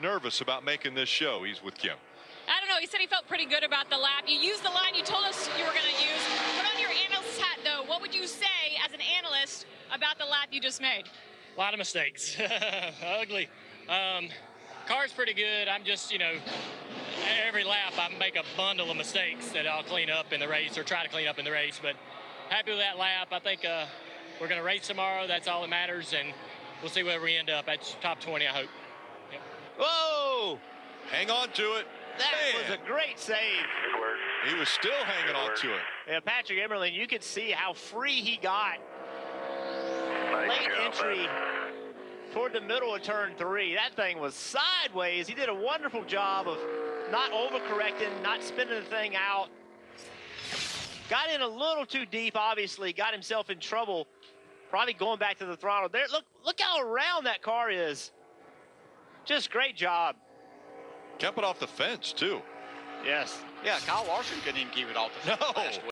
nervous about making this show. He's with Kim. I don't know. He said he felt pretty good about the lap. You used the line you told us you were going to use. Put on your analyst hat, though. What would you say as an analyst about the lap you just made? A lot of mistakes. Ugly. Um, car's pretty good. I'm just, you know, every lap I make a bundle of mistakes that I'll clean up in the race or try to clean up in the race. But happy with that lap. I think uh, we're going to race tomorrow. That's all that matters. And we'll see where we end up. That's top 20, I hope. Yep. Whoa! Hang on to it. That Man. was a great save. He was still hanging on to it. Yeah, Patrick Emerling, you could see how free he got. Late entry toward the middle of turn three. That thing was sideways. He did a wonderful job of not overcorrecting, not spinning the thing out. Got in a little too deep, obviously. Got himself in trouble. Probably going back to the throttle. There, look, look how around that car is. Just great job. Kept it off the fence, too. Yes. Yeah, Kyle Larson couldn't even keep it off the No. last week.